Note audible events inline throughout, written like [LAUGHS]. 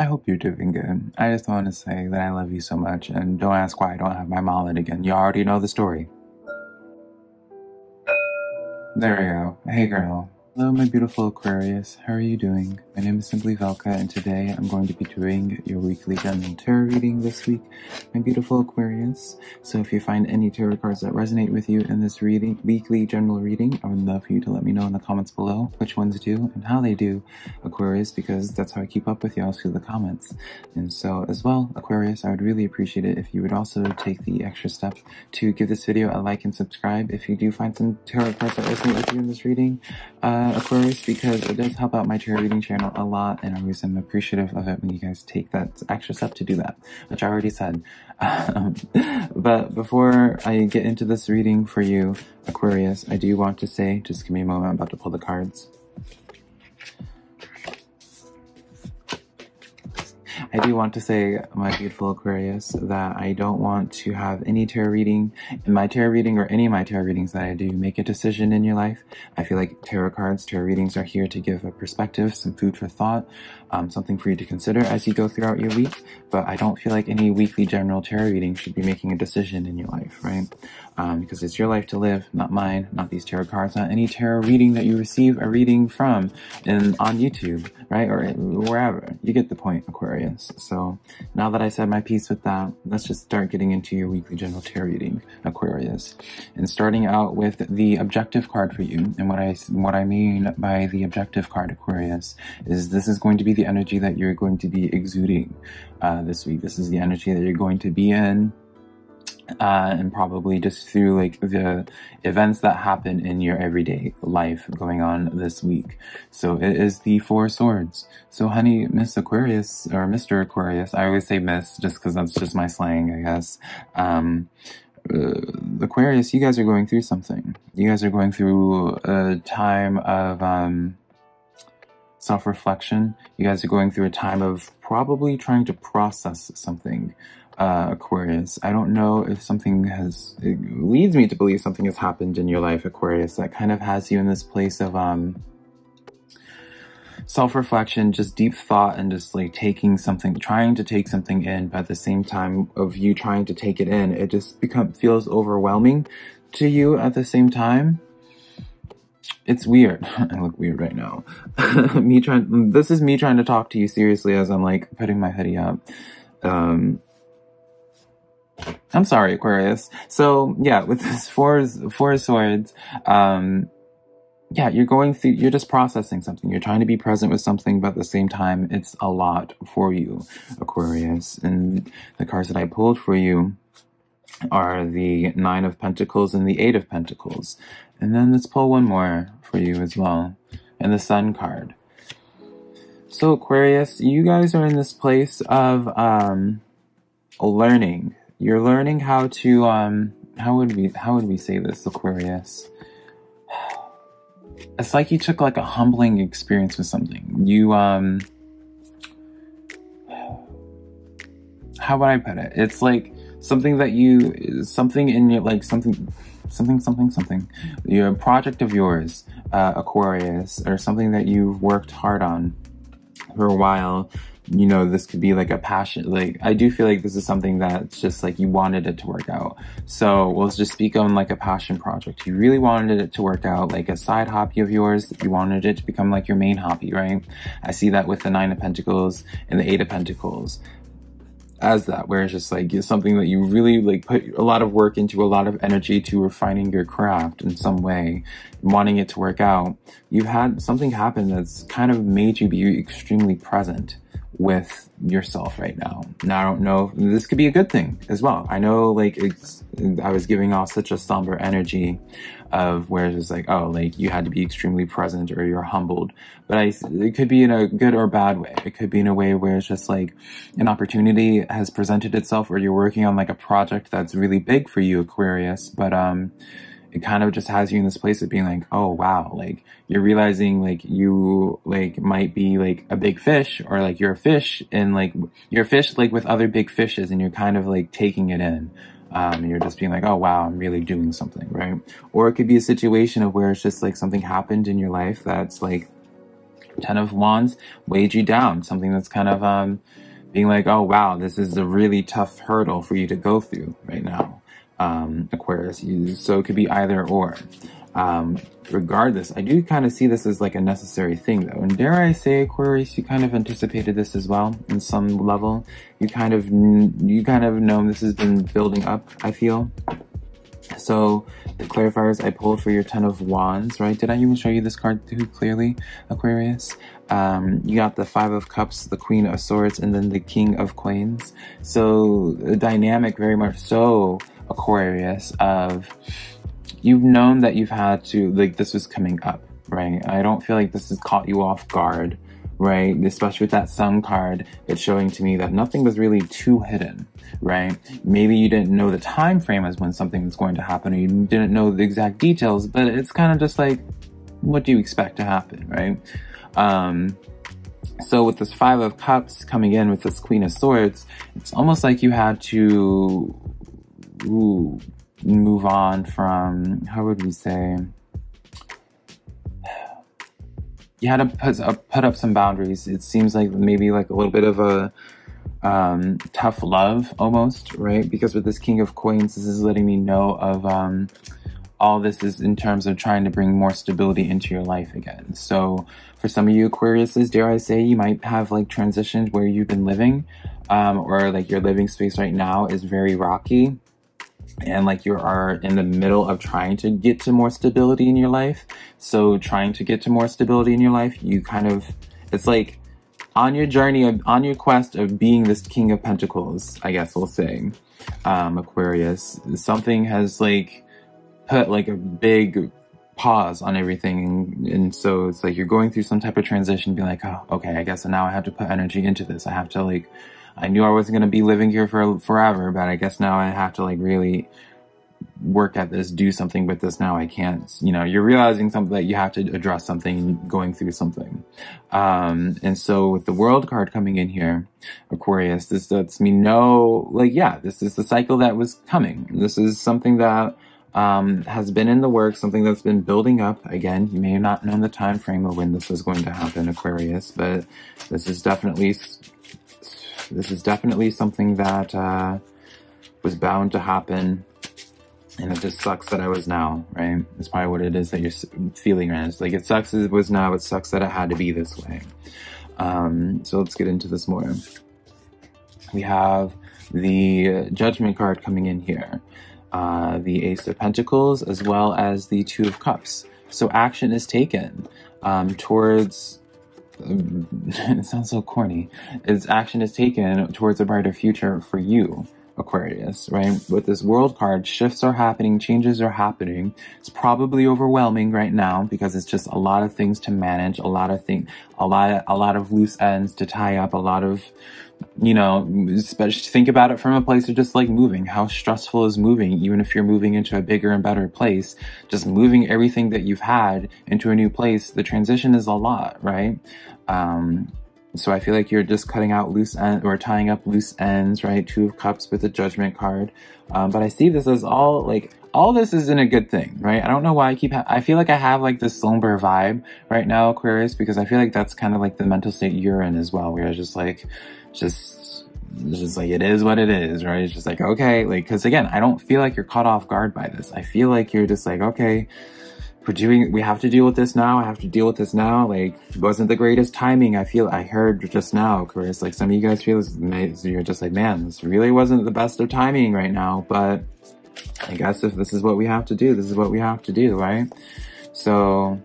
I hope you're doing good. I just want to say that I love you so much and don't ask why I don't have my mullet again. You already know the story. There we go. Hey girl. Hello, my beautiful Aquarius. How are you doing? My name is Simply Velca, and today I'm going to be doing your weekly general tarot reading this week, my beautiful Aquarius. So if you find any tarot cards that resonate with you in this reading, weekly general reading, I would love for you to let me know in the comments below which ones do and how they do, Aquarius, because that's how I keep up with y'all through the comments. And so as well, Aquarius, I would really appreciate it if you would also take the extra step to give this video a like and subscribe if you do find some tarot cards that resonate with you in this reading. Uh, uh, Aquarius because it does help out my tarot reading channel a lot and I always am appreciative of it when you guys take that extra step to do that, which I already said. [LAUGHS] Um, but before I get into this reading for you, Aquarius, I do want to say, just give me a moment, I'm about to pull the cards. I do want to say, my beautiful Aquarius, that I don't want to have any tarot reading in my tarot reading or any of my tarot readings that I do make a decision in your life. I feel like tarot cards, tarot readings are here to give a perspective, some food for thought, um, something for you to consider as you go throughout your week. But I don't feel like any weekly general tarot reading should be making a decision in your life, right? Um, because it's your life to live, not mine, not these tarot cards, not any tarot reading that you receive a reading from in on YouTube, right? Or wherever. You get the point, Aquarius. So now that I said my piece with that, let's just start getting into your weekly general tarot reading, Aquarius. And starting out with the objective card for you. And what I, what I mean by the objective card, Aquarius, is this is going to be the energy that you're going to be exuding uh, this week. This is the energy that you're going to be in uh, and probably just through like the events that happen in your everyday life going on this week. So it is the Four Swords. So honey, Miss Aquarius, or Mr. Aquarius, I always say Miss just because that's just my slang, I guess. Um, uh, Aquarius, you guys are going through something. You guys are going through a time of um, self-reflection. You guys are going through a time of probably trying to process something uh, Aquarius. I don't know if something has, it leads me to believe something has happened in your life, Aquarius, that kind of has you in this place of, um, self-reflection, just deep thought and just like taking something, trying to take something in, but at the same time of you trying to take it in, it just become, feels overwhelming to you at the same time. It's weird. [LAUGHS] I look weird right now. [LAUGHS] me trying, this is me trying to talk to you seriously as I'm like putting my hoodie up. Um, I'm sorry, Aquarius. So yeah, with [LAUGHS] this four four swords, um, yeah, you're going through, you're just processing something. You're trying to be present with something, but at the same time, it's a lot for you, Aquarius. And the cards that I pulled for you are the Nine of Pentacles and the Eight of Pentacles. And then let's pull one more for you as well. And the Sun card. So Aquarius, you guys are in this place of um, learning you're learning how to um how would we how would we say this aquarius? [SIGHS] It's like you took like a humbling experience with something. You um [SIGHS] how would i put it? It's like something that you something in your like something something something something. Your project of yours uh, aquarius or something that you've worked hard on for a while you know, this could be like a passion. Like, I do feel like this is something that's just like you wanted it to work out. So let's just speak on like a passion project. You really wanted it to work out, like a side hobby of yours. You wanted it to become like your main hobby, right? I see that with the Nine of Pentacles and the Eight of Pentacles as that, where it's just like it's something that you really like put a lot of work into, a lot of energy to refining your craft in some way, wanting it to work out. You've had something happen that's kind of made you be extremely present with yourself right now. Now, I don't know, this could be a good thing as well. I know like it's, I was giving off such a somber energy of where it's like, oh, like you had to be extremely present or you're humbled. But I, it could be in a good or bad way. It could be in a way where it's just like an opportunity has presented itself or you're working on like a project that's really big for you, Aquarius. But, um, it kind of just has you in this place of being like, oh wow, like you're realizing like you like might be like a big fish or like you're a fish and like you're a fish like with other big fishes and you're kind of like taking it in. Um, you're just being like, oh wow, I'm really doing something, right? Or it could be a situation of where it's just like something happened in your life that's like Ten of Wands weighed you down. Something that's kind of um, being like, oh wow, this is a really tough hurdle for you to go through right now, um, Aquarius. You, so it could be either or. Um, regardless, I do kind of see this as like a necessary thing though. And dare I say, Aquarius, you kind of anticipated this as well in some level. You kind of, you kind of know this has been building up, I feel. So the clarifiers I pulled for your Ten of Wands, right? Did I even show you this card too clearly, Aquarius? Um, you got the Five of Cups, the Queen of Swords, and then the King of Coins. So the dynamic very much so, Aquarius, of you've known that you've had to, like, this was coming up, right? I don't feel like this has caught you off guard, right? Especially with that sun card, it's showing to me that nothing was really too hidden, right? Maybe you didn't know the time frame as when something was going to happen, or you didn't know the exact details, but it's kind of just like, what do you expect to happen, right? Um, so with this Five of Cups coming in with this Queen of Swords, it's almost like you had to ooh, move on from, how would we say, you had to put up, put up some boundaries. It seems like maybe like a little bit of a um, tough love almost, right? Because with this King of Coins, this is letting me know of um, all this is in terms of trying to bring more stability into your life again. So for some of you Aquariuses, dare I say, you might have like transitioned where you've been living um, or like your living space right now is very rocky and like you are in the middle of trying to get to more stability in your life. So trying to get to more stability in your life, you kind of, it's like on your journey of, on your quest of being this king of pentacles, I guess we'll say, um, Aquarius, something has like put like a big pause on everything. And, so it's like you're going through some type of transition, be like, oh, okay, I guess now I have to put energy into this. I have to like I knew I wasn't going to be living here for forever, but I guess now I have to like really work at this, do something with this now. I can't, you know, you're realizing something that you have to address something, going through something. Um, and so with the world card coming in here, Aquarius, this lets me know, like, yeah, this is the cycle that was coming. This is something that, um, has been in the works, something that's been building up. Again, you may not known the time frame of when this was going to happen, Aquarius, but this is definitely this is definitely something that uh, was bound to happen. And it just sucks that I was now, right? That's probably what it is that you're feeling right It's like, it sucks it was now, it sucks that it had to be this way. Um, so let's get into this more. We have the Judgment card coming in here. Uh, the Ace of Pentacles, as well as the Two of Cups. So action is taken um, towards [LAUGHS] it sounds so corny. Its action is taken towards a brighter future for you, Aquarius, right? With this world card, shifts are happening, changes are happening. It's probably overwhelming right now because it's just a lot of things to manage, a lot of things, a lot, of, a lot of loose ends to tie up, a lot of, you know, especially think about it from a place of just like moving. How stressful is moving, even if you're moving into a bigger and better place, just moving everything that you've had into a new place, the transition is a lot, right? Um, so I feel like you're just cutting out loose ends or tying up loose ends, right? Two of Cups with a Judgment card. Um, but I see this as all like all this is in a good thing, right? I don't know why I keep. I feel like I have like this somber vibe right now, Aquarius, because I feel like that's kind of like the mental state you're in as well, where it's just like, just, just like it is what it is, right? It's just like okay, like because again, I don't feel like you're caught off guard by this. I feel like you're just like okay we're doing, we have to deal with this now. I have to deal with this now. Like, wasn't the greatest timing. I feel, I heard just now, Chris, like some of you guys feel this, you're just like, man, this really wasn't the best of timing right now, but I guess if this is what we have to do, this is what we have to do, right? So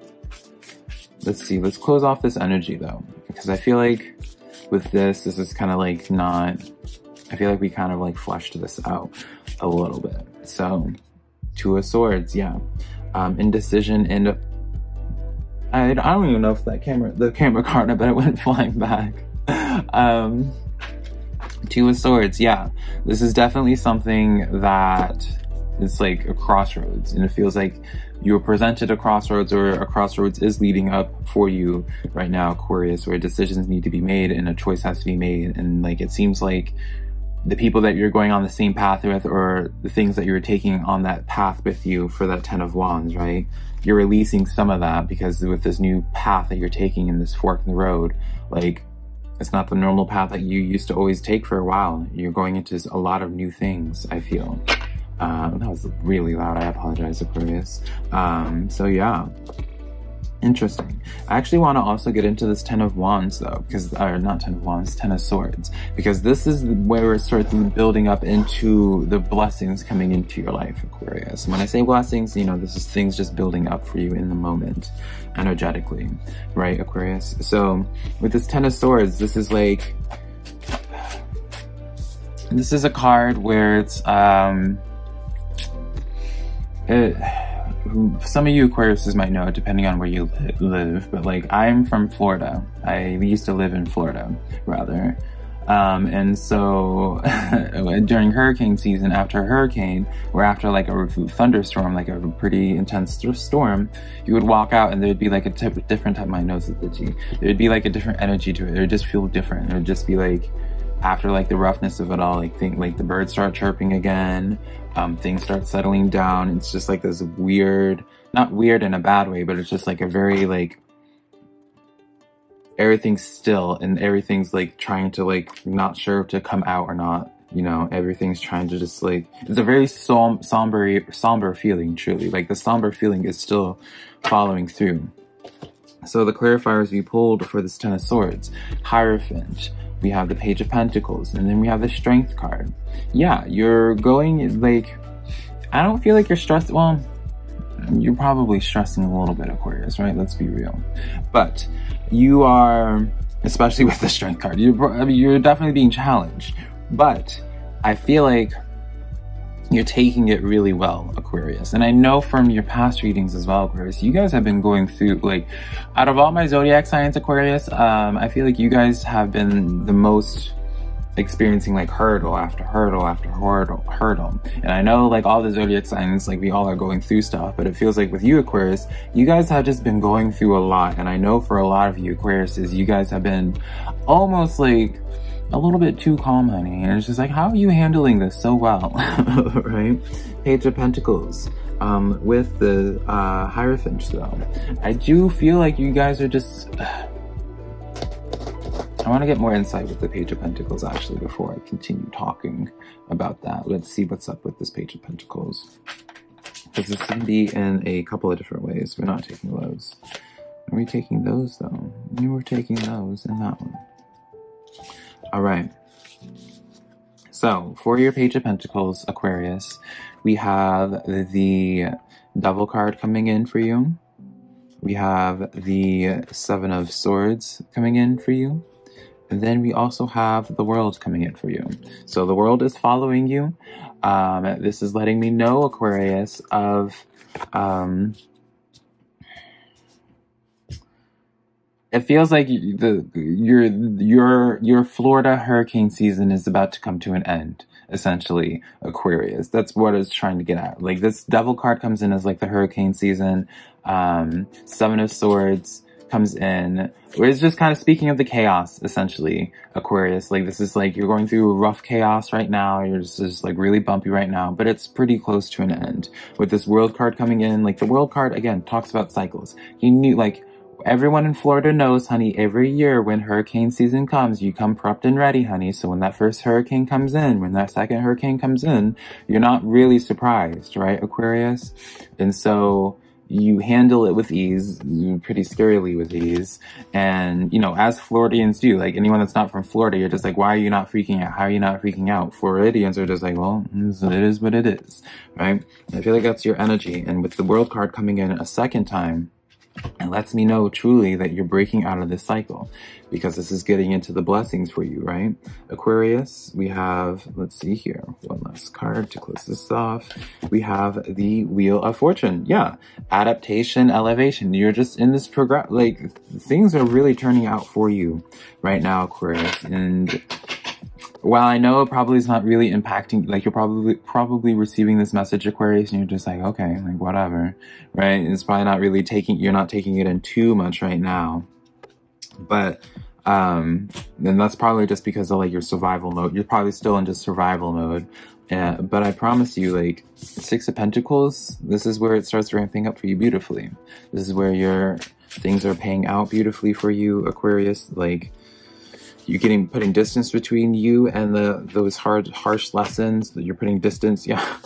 let's see, let's close off this energy though, because I feel like with this, this is kind of like not, I feel like we kind of like flushed this out a little bit. So two of swords, yeah um, indecision and I, I don't even know if that camera, the camera [LAUGHS] card, but it went flying back. [LAUGHS] um, Two of Swords, yeah. This is definitely something that it's like a crossroads and it feels like you're presented a crossroads or a crossroads is leading up for you right now, Aquarius, where decisions need to be made and a choice has to be made. And like, it seems like the people that you're going on the same path with or the things that you're taking on that path with you for that 10 of wands, right? You're releasing some of that because with this new path that you're taking in this fork in the road, like it's not the normal path that you used to always take for a while. You're going into a lot of new things, I feel. Um, that was really loud. I apologize, Aquarius. Um, so yeah, interesting. I actually want to also get into this Ten of Wands though, because, or not Ten of Wands, Ten of Swords, because this is where it starts building up into the blessings coming into your life, Aquarius. When I say blessings, you know, this is things just building up for you in the moment, energetically, right, Aquarius? So with this Ten of Swords, this is like, this is a card where it's, um, it, some of you Aquariuses might know, depending on where you li live, but like I'm from Florida. I used to live in Florida, rather. Um, and so [LAUGHS] during hurricane season, after a hurricane, or after like a thunderstorm, like a pretty intense storm, you would walk out and there'd be like a different type, of my nose is itchy. There'd be like a different energy to it. It would just feel different. It would just be like, after like the roughness of it all, like think like the birds start chirping again, um, things start settling down. It's just like this weird, not weird in a bad way, but it's just like a very like everything's still and everything's like trying to like not sure to come out or not. You know, everything's trying to just like it's a very som somber somber feeling. Truly, like the somber feeling is still following through. So the clarifiers we pulled for this Ten of Swords, Hierophant, we have the Page of Pentacles, and then we have the Strength card. Yeah, you're going, like, I don't feel like you're stressed. Well, you're probably stressing a little bit, Aquarius, right? Let's be real. But you are, especially [LAUGHS] with the Strength card, you're, you're definitely being challenged. But I feel like you're taking it really well, Aquarius. And I know from your past readings as well, Aquarius, you guys have been going through, like, out of all my zodiac signs, Aquarius, um, I feel like you guys have been the most experiencing like hurdle after hurdle after hurdle hurdle and i know like all the zodiac signs like we all are going through stuff but it feels like with you aquarius you guys have just been going through a lot and i know for a lot of you aquariuses you guys have been almost like a little bit too calm, honey. And it's just like, how are you handling this so well, [LAUGHS] right? Page of Pentacles. Um, with the uh, Hierophant, though, I do feel like you guys are just. [SIGHS] I want to get more insight with the Page of Pentacles actually before I continue talking about that. Let's see what's up with this Page of Pentacles. Because this can be in a couple of different ways. We're not taking those. Are we taking those though? We were taking those and that one. All right. So for your Page of Pentacles, Aquarius, we have the Devil card coming in for you. We have the Seven of Swords coming in for you. And then we also have the world coming in for you. So the world is following you. Um, this is letting me know, Aquarius, of um, it feels like the your your your Florida hurricane season is about to come to an end. Essentially, Aquarius. That's what it's trying to get at. Like this Devil card comes in as like the hurricane season. Um, Seven of Swords comes in. It's just kind of speaking of the chaos, essentially, Aquarius. Like this is like you're going through rough chaos right now. You're just, just like really bumpy right now, but it's pretty close to an end. With this World card coming in, like the World card again talks about cycles. You knew like Everyone in Florida knows, honey, every year when hurricane season comes, you come prepped and ready, honey. So when that first hurricane comes in, when that second hurricane comes in, you're not really surprised, right, Aquarius? And so you handle it with ease, pretty scarily with ease. And, you know, as Floridians do, like anyone that's not from Florida, you're just like, why are you not freaking out? How are you not freaking out? Floridians are just like, well, it is what it is, right? I feel like that's your energy. And with the world card coming in a second time, it lets me know truly that you're breaking out of this cycle because this is getting into the blessings for you, right? Aquarius, we have, let's see here, one last card to close this off. We have the Wheel of Fortune. Yeah, adaptation, elevation. You're just in this progress, like things are really turning out for you right now, Aquarius. And while I know it probably is not really impacting, like you're probably probably receiving this message Aquarius and you're just like, okay, like whatever, right? It's probably not really taking, you're not taking it in too much right now. But Um, and that's probably just because of like your survival mode. You're probably still in just survival mode. Uh, but I promise you, like Six of Pentacles, this is where it starts ramping up for you beautifully. This is where your things are paying out beautifully for you, Aquarius. Like you're getting putting distance between you and the those hard harsh lessons. You're putting distance. Yeah.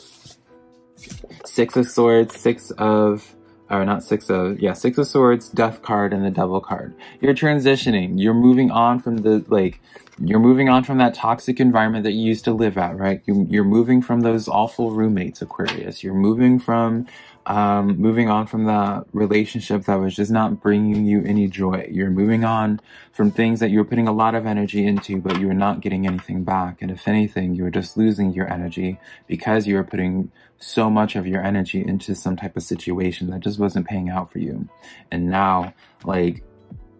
Six of Swords, Six of or not six of, yeah, six of swords, death card, and the devil card. You're transitioning. You're moving on from the, like, you're moving on from that toxic environment that you used to live at, right? You, you're moving from those awful roommates, Aquarius. You're moving from, um, moving on from that relationship that was just not bringing you any joy. You're moving on from things that you were putting a lot of energy into, but you were not getting anything back. And if anything, you were just losing your energy because you were putting so much of your energy into some type of situation that just wasn't paying out for you. And now, like,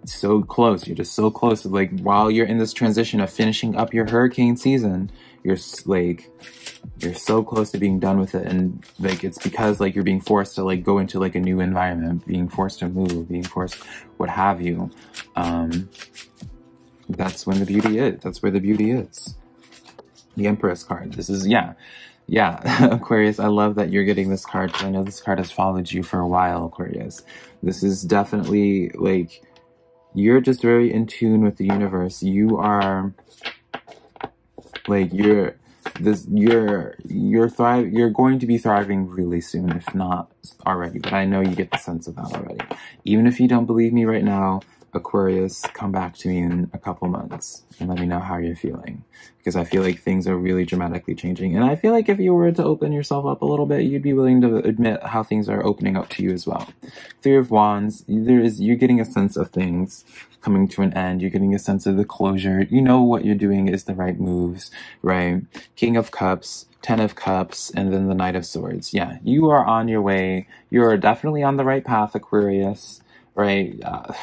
so close. You're just so close. Like, while you're in this transition of finishing up your hurricane season, you're like, you're so close to being done with it. And like, it's because like you're being forced to like go into like a new environment, being forced to move, being forced, what have you. Um, that's when the beauty is. That's where the beauty is. The Empress card. This is, yeah yeah, [LAUGHS] Aquarius, I love that you're getting this card. I know this card has followed you for a while, Aquarius. This is definitely like you're just very in tune with the universe. You are like you're this you're you're thrive you're going to be thriving really soon, if not already. But I know you get the sense of that already. Even if you don't believe me right now, Aquarius, come back to me in a couple months and let me know how you're feeling. Because I feel like things are really dramatically changing. And I feel like if you were to open yourself up a little bit, you'd be willing to admit how things are opening up to you as well. Three of Wands, there is, you're getting a sense of things coming to an end. You're getting a sense of the closure. You know what you're doing is the right moves, right? King of Cups, Ten of Cups, and then the Knight of Swords. Yeah, you are on your way. You are definitely on the right path, Aquarius, right? Uh,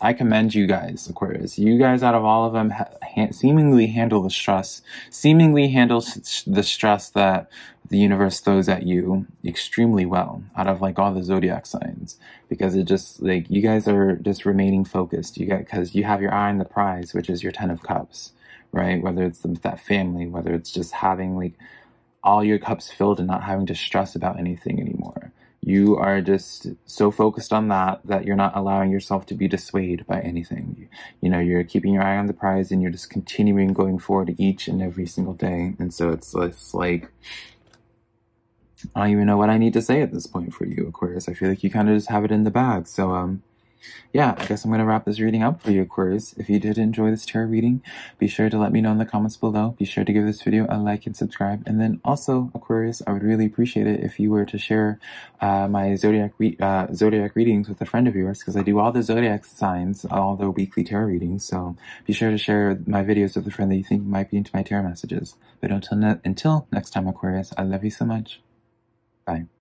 I commend you guys, Aquarius. You guys, out of all of them, ha- seemingly handle the stress, seemingly handle the stress that the universe throws at you extremely well out of like all the zodiac signs. Because it just like you guys are just remaining focused. You get because you have your eye on the prize which is your 10 of cups right? Whether it's that family whether it's just having like all your cups filled and not having to stress about anything anymore you are just so focused on that that you're not allowing yourself to be dissuaded by anything. You, you, know, you're keeping your eye on the prize and you're just continuing going forward each and every single day. And so it's, it's like, I don't even know what I need to say at this point for you, Aquarius. I feel like you kind of just have it in the bag. So, um, yeah, I guess I'm going to wrap this reading up for you, Aquarius. If you did enjoy this tarot reading, be sure to let me know in the comments below. Be sure to give this video a like and subscribe. And then also, Aquarius, I would really appreciate it if you were to share uh, my zodiac re uh, zodiac readings with a friend of yours, because I do all the zodiac signs, all the weekly tarot readings. So be sure to share my videos with a friend that you think might be into my tarot messages. But until, ne until next time, Aquarius, I love you so much. Bye.